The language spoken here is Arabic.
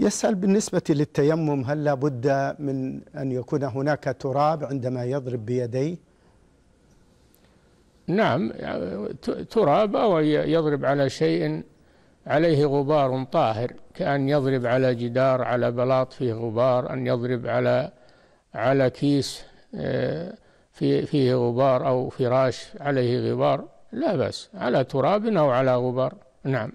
يسأل بالنسبة للتيمم هل لابد من أن يكون هناك تراب عندما يضرب بيديه؟ نعم تراب أو يضرب على شيء عليه غبار طاهر كأن يضرب على جدار على بلاط فيه غبار أن يضرب على على كيس آه، في فيه غبار أو فراش عليه غبار لا بأس على تراب أو على غبار نعم.